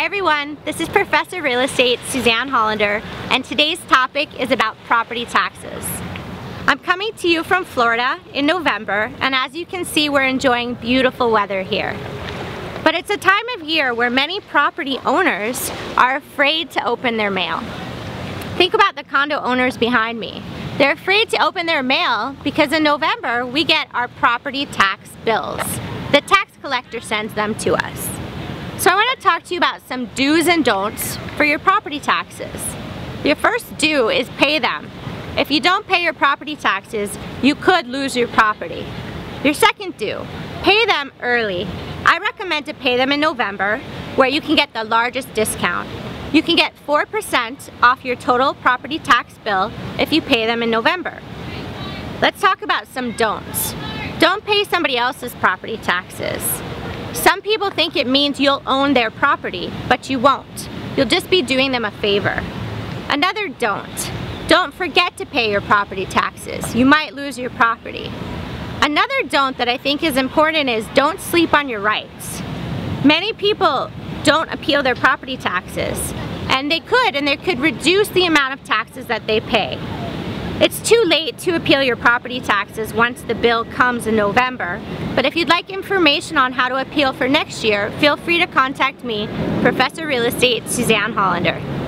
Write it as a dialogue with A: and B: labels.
A: Hi everyone, this is Professor Real Estate Suzanne Hollander and today's topic is about property taxes. I'm coming to you from Florida in November and as you can see we're enjoying beautiful weather here. But it's a time of year where many property owners are afraid to open their mail. Think about the condo owners behind me. They're afraid to open their mail because in November we get our property tax bills. The tax collector sends them to us. So I want to talk to you about some do's and don'ts for your property taxes. Your first do is pay them. If you don't pay your property taxes, you could lose your property. Your second do, pay them early. I recommend to pay them in November where you can get the largest discount. You can get 4% off your total property tax bill if you pay them in November. Let's talk about some don'ts. Don't pay somebody else's property taxes. Some people think it means you'll own their property, but you won't. You'll just be doing them a favor. Another don't. Don't forget to pay your property taxes. You might lose your property. Another don't that I think is important is don't sleep on your rights. Many people don't appeal their property taxes, and they could, and they could reduce the amount of taxes that they pay. It's too late to appeal your property taxes once the bill comes in November, but if you'd like information on how to appeal for next year, feel free to contact me, Professor Real Estate Suzanne Hollander.